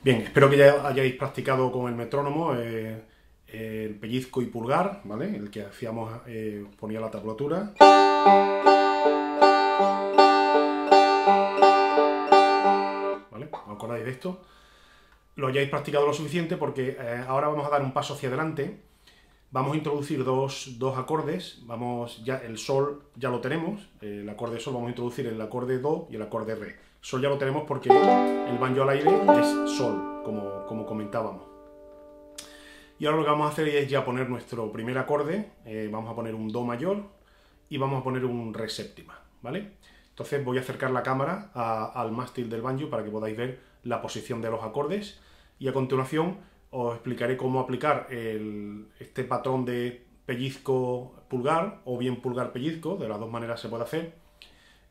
Bien, espero que ya hayáis practicado con el metrónomo eh, el pellizco y pulgar, ¿vale? El que hacíamos, eh, ponía la tablatura. ¿Vale? ¿Os acordáis de esto? Lo hayáis practicado lo suficiente porque eh, ahora vamos a dar un paso hacia adelante. Vamos a introducir dos, acordes. Vamos, ya el sol ya lo tenemos. El acorde sol vamos a introducir el acorde do y el acorde re. Sol ya lo tenemos porque el banjo al aire es sol, como, como comentábamos. Y ahora lo que vamos a hacer es ya poner nuestro primer acorde, eh, vamos a poner un Do mayor y vamos a poner un Re séptima, ¿vale? Entonces voy a acercar la cámara al mástil del banjo para que podáis ver la posición de los acordes y a continuación os explicaré cómo aplicar este patrón de pellizco pulgar o bien pulgar pellizco, de las dos maneras se puede hacer,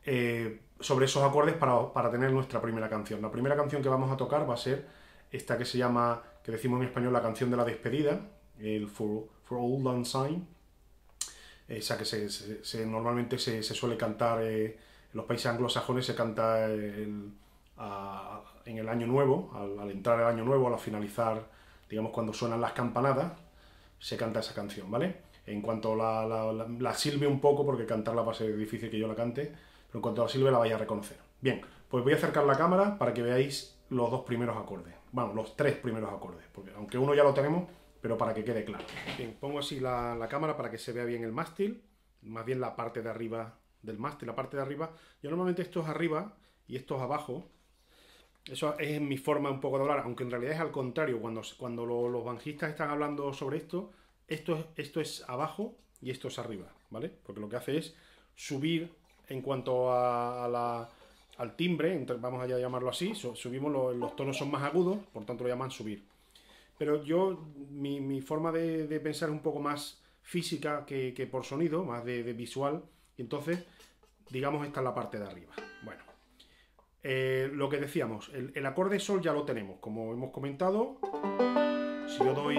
eh, sobre esos acordes para, para tener nuestra primera canción. La primera canción que vamos a tocar va a ser esta que se llama que decimos en español la canción de la despedida, el For, for Old Syne, esa que se, normalmente se, suele cantar eh, en los países anglosajones, se canta en el año nuevo, al, entrar el año nuevo, al finalizar, digamos, cuando suenan las campanadas, se canta esa canción, ¿vale? En cuanto la, la, la, silbe un poco, porque cantarla va a ser difícil que yo la cante, pero en cuanto la silbe la vais a reconocer. Bien, pues voy a acercar la cámara para que veáis los dos primeros acordes bueno, los tres primeros acordes, porque aunque uno ya lo tenemos, pero para que quede claro. Bien, pongo así la, cámara para que se vea bien el mástil, más bien la parte de arriba del mástil, la parte de arriba. Yo normalmente esto es arriba y esto es abajo. Eso es mi forma un poco de hablar, aunque en realidad es al contrario. Cuando, cuando los banjistas están hablando sobre esto, esto es, esto es abajo y esto es arriba, ¿vale? Porque lo que hace es subir en cuanto a la al timbre, vamos a llamarlo así, subimos los tonos son más agudos, por tanto lo llaman subir. Pero yo, mi, forma de, pensar es un poco más física que, por sonido, más de, visual, y entonces, digamos, esta es la parte de arriba. Bueno, eh, lo que decíamos, el, el, acorde sol ya lo tenemos, como hemos comentado, si yo doy,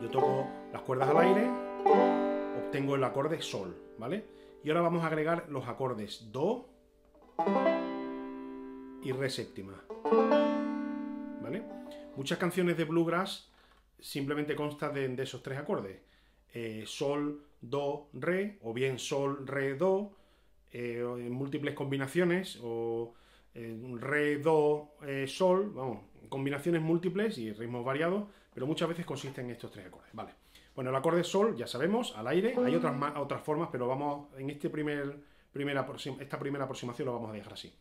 yo toco las cuerdas al aire, obtengo el acorde sol, ¿vale? Y ahora vamos a agregar los acordes do, y re séptima. ¿Vale? Muchas canciones de bluegrass simplemente constan de, esos tres acordes. Eh, sol, do, re, o bien sol, re, do, eh, en múltiples combinaciones, o re, do, eh, sol, vamos, combinaciones múltiples y ritmos variados, pero muchas veces consisten en estos tres acordes. Vale. Bueno, el acorde sol, ya sabemos, al aire, hay otras, otras formas, pero vamos en este primer primera, esta primera aproximación lo vamos a dejar así.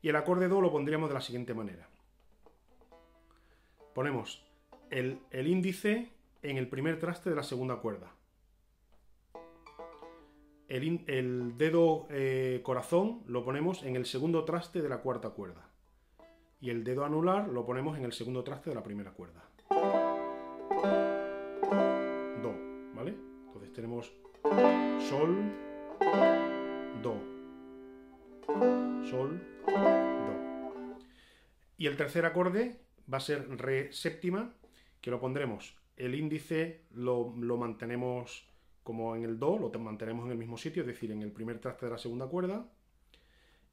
Y el acorde Do lo pondríamos de la siguiente manera. Ponemos el, índice en el primer traste de la segunda cuerda. El, dedo eh, corazón lo ponemos en el segundo traste de la cuarta cuerda. Y el dedo anular lo ponemos en el segundo traste de la primera cuerda. Do, ¿vale? Entonces tenemos Sol, Do. Sol, Do. Y el tercer acorde va a ser Re séptima, que lo pondremos. El índice lo, mantenemos como en el Do, lo mantenemos en el mismo sitio, es decir, en el primer traste de la segunda cuerda.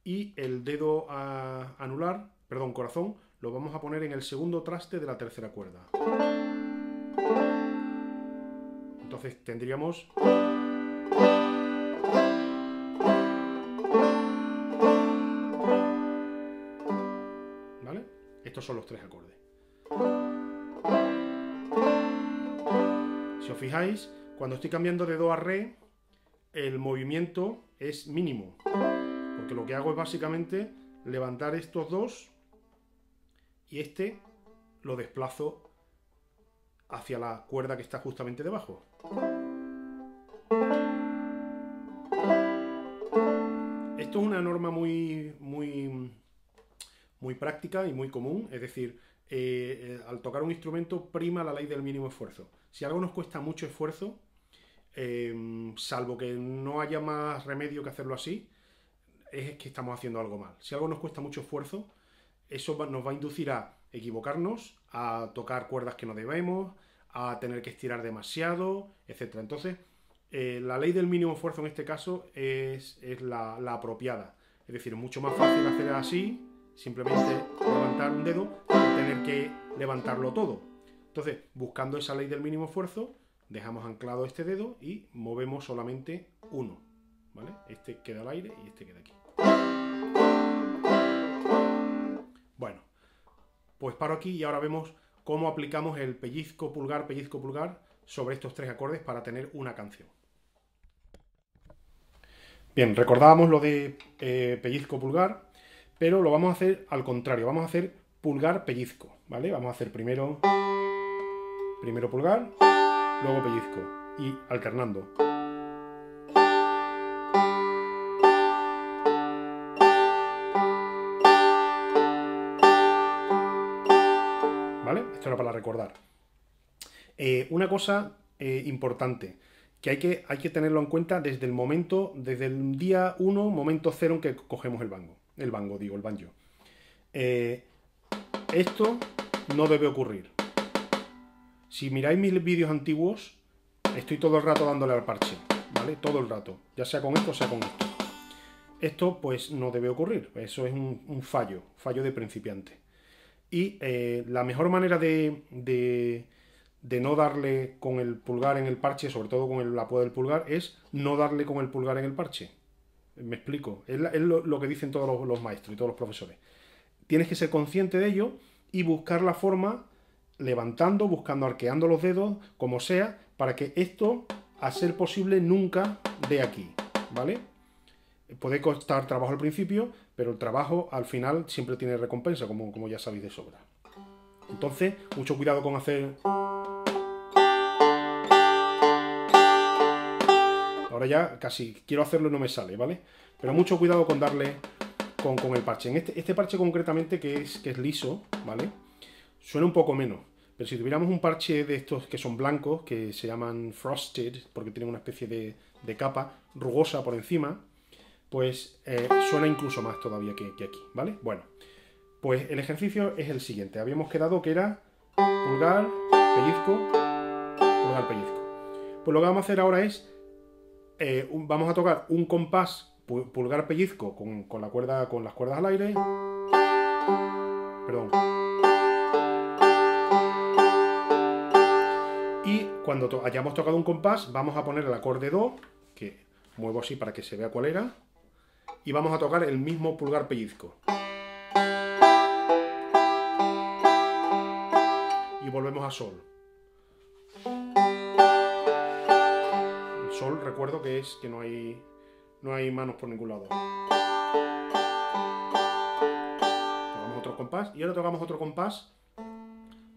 Y el dedo anular, perdón, corazón, lo vamos a poner en el segundo traste de la tercera cuerda. Entonces tendríamos son los tres acordes. Si os fijáis, cuando estoy cambiando de Do a Re, el movimiento es mínimo. Porque lo que hago es básicamente levantar estos dos y este lo desplazo hacia la cuerda que está justamente debajo. Esto es una norma muy, muy muy práctica y muy común, es decir, eh, eh, al tocar un instrumento prima la ley del mínimo esfuerzo. Si algo nos cuesta mucho esfuerzo, eh, salvo que no haya más remedio que hacerlo así, es que estamos haciendo algo mal. Si algo nos cuesta mucho esfuerzo, eso nos va a inducir a equivocarnos, a tocar cuerdas que no debemos, a tener que estirar demasiado, etc. Entonces, la ley del mínimo esfuerzo en este caso es, la, apropiada. Es decir, es mucho más fácil hacer así simplemente levantar un dedo y tener que levantarlo todo. Entonces, buscando esa ley del mínimo esfuerzo, dejamos anclado este dedo y movemos solamente uno. ¿Vale? Este queda al aire y este queda aquí. Pues paro aquí y ahora vemos cómo aplicamos el pellizco, pulgar, pellizco, pulgar sobre estos tres acordes para tener una canción. Bien, recordábamos lo de eh, pellizco, pulgar, pero lo vamos a hacer al contrario, vamos a hacer pulgar, pellizco, ¿vale? Vamos a hacer primero, primero pulgar, luego pellizco y alternando. Eh, una cosa eh, importante, que hay, que hay que tenerlo en cuenta desde el momento, desde el día 1, momento 0 en que cogemos el bango. El bango, digo, el banjo. Eh, esto no debe ocurrir. Si miráis mis vídeos antiguos, estoy todo el rato dándole al parche, ¿vale? Todo el rato, ya sea con esto o sea con esto. Esto pues no debe ocurrir, eso es un, fallo, fallo de principiante. Y la mejor manera de de no darle con el pulgar en el parche, sobre todo con el apoyo del pulgar, es no darle con el pulgar en el parche. Me explico. Es, lo, que dicen todos los, maestros y todos los profesores. Tienes que ser consciente de ello y buscar la forma levantando, buscando, arqueando los dedos, como sea, para que esto, a ser posible, nunca de aquí. ¿Vale? Puede costar trabajo al principio, pero el trabajo al final siempre tiene recompensa, como, como ya sabéis de sobra. Entonces, mucho cuidado con hacer Ahora ya casi quiero hacerlo y no me sale, ¿vale? Pero mucho cuidado con darle con, el parche. En este, este, parche concretamente, que es, que es liso, ¿vale? Suena un poco menos. Pero si tuviéramos un parche de estos que son blancos, que se llaman frosted, porque tienen una especie de, capa rugosa por encima, pues eh, suena incluso más todavía que, aquí, ¿vale? Bueno, pues el ejercicio es el siguiente. Habíamos quedado que era pulgar, pellizco, pulgar, pellizco. Pues lo que vamos a hacer ahora es eh, vamos a tocar un compás pulgar pellizco con, la cuerda, con las cuerdas al aire. Perdón. Y cuando hayamos tocado un compás, vamos a poner el acorde Do, que muevo así para que se vea cuál era, y vamos a tocar el mismo pulgar pellizco. Y volvemos a Sol. sol recuerdo que es que no hay, no hay manos por ningún lado. Tocamos otro compás y ahora tocamos otro compás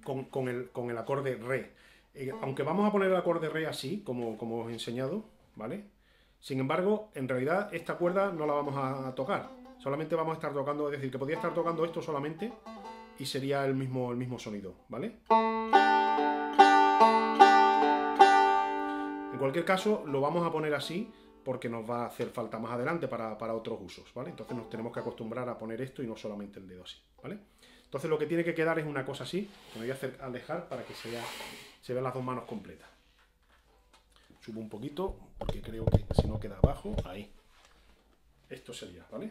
con, el, acorde re. Eh, aunque vamos a poner el acorde re así, como, como os he enseñado, ¿vale? Sin embargo, en realidad esta cuerda no la vamos a tocar. Solamente vamos a estar tocando, es decir, que podría estar tocando esto solamente y sería el mismo, el mismo sonido, ¿vale? cualquier caso, lo vamos a poner así porque nos va a hacer falta más adelante para, otros usos, ¿vale? Entonces nos tenemos que acostumbrar a poner esto y no solamente el dedo así, ¿vale? Entonces lo que tiene que quedar es una cosa así, que me voy a hacer alejar para que se, se vean las dos manos completas. Subo un poquito, porque creo que si no queda abajo, ahí. Esto sería, ¿vale?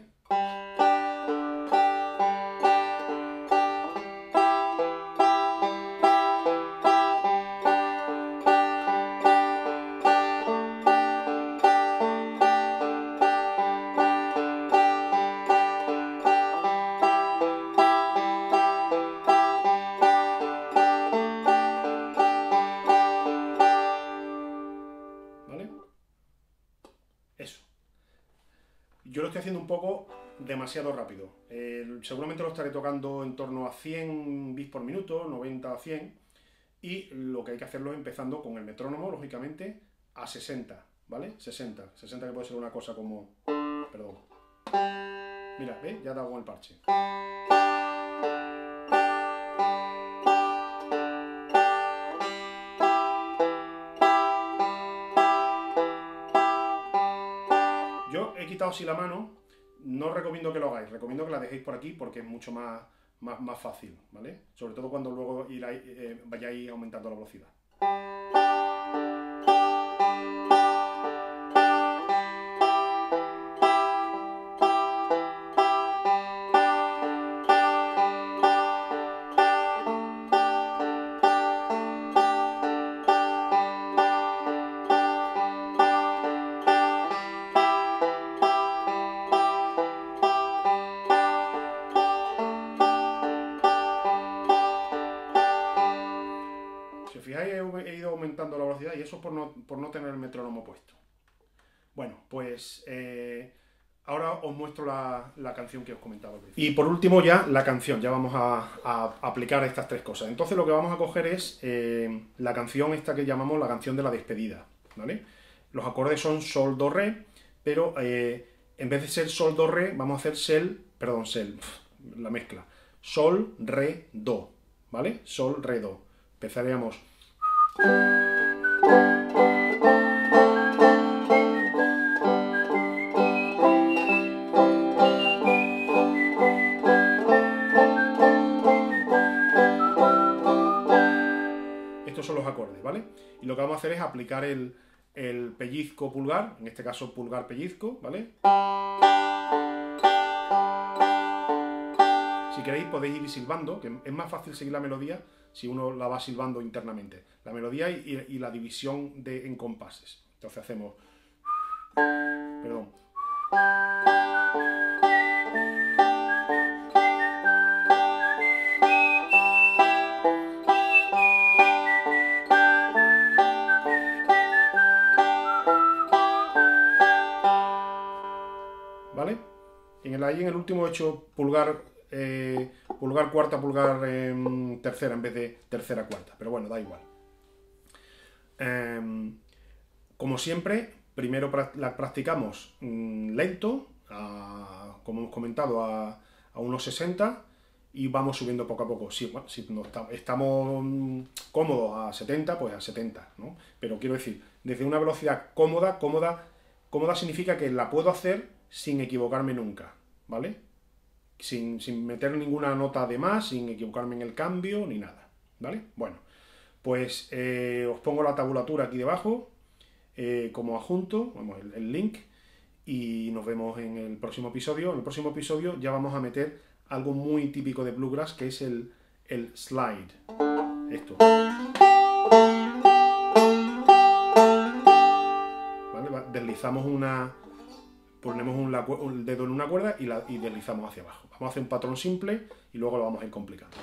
Demasiado rápido. seguramente lo estaré tocando en torno a 100 bits por minuto, 90 a 100, y lo que hay que hacerlo es empezando con el metrónomo, lógicamente, a 60, ¿vale? 60, 60 que puede ser una cosa como... Perdón. Mira, ¿ves? Ya he dado con el parche. Yo he quitado así la mano no recomiendo que lo hagáis, recomiendo que la dejéis por aquí porque es mucho más, más, fácil, ¿vale? Sobre todo cuando luego eh, vayáis aumentando la velocidad. Por no, tener el metrónomo puesto. Bueno, pues eh, ahora os muestro la, canción que os comentaba. Y por último ya la canción, ya vamos a, aplicar estas tres cosas. Entonces lo que vamos a coger es eh, la canción esta que llamamos la canción de la despedida, ¿vale? Los acordes son sol, do, re, pero eh, en vez de ser sol, do, re, vamos a hacer sel, perdón, sel, la mezcla. Sol, re, do, ¿vale? Sol, re, do. Empezaríamos... Y vamos a hacer es aplicar el, el pellizco pulgar, en este caso pulgar pellizco, ¿vale? Si queréis podéis ir silbando, que es más fácil seguir la melodía si uno la va silbando internamente. La melodía y, la división de, en compases. Entonces hacemos... Perdón. El, ahí en el último he hecho pulgar eh, pulgar cuarta, pulgar tercera en vez de tercera cuarta. Pero bueno, da igual. Em, como siempre, primero la practicamos mm, lento, como hemos comentado, a, unos 60 y vamos subiendo poco a poco. Si, estamos mm, cómodos a 70, pues a 70, ¿no? Pero quiero decir, desde una velocidad cómoda, cómoda, cómoda significa que la puedo hacer sin equivocarme nunca, ¿vale? sin, meter ninguna nota de más, sin equivocarme en el cambio, ni nada, ¿vale? Bueno, pues eh, os pongo la tabulatura aquí debajo, eh, como adjunto, vamos, el, link, y nos vemos en el próximo episodio. En el próximo episodio ya vamos a meter algo muy típico de Bluegrass, que es el, el slide. Esto. ¿Vale? Deslizamos una, ponemos un, dedo en una cuerda y, la, y deslizamos hacia abajo. Vamos a hacer un patrón simple y luego lo vamos a ir complicando.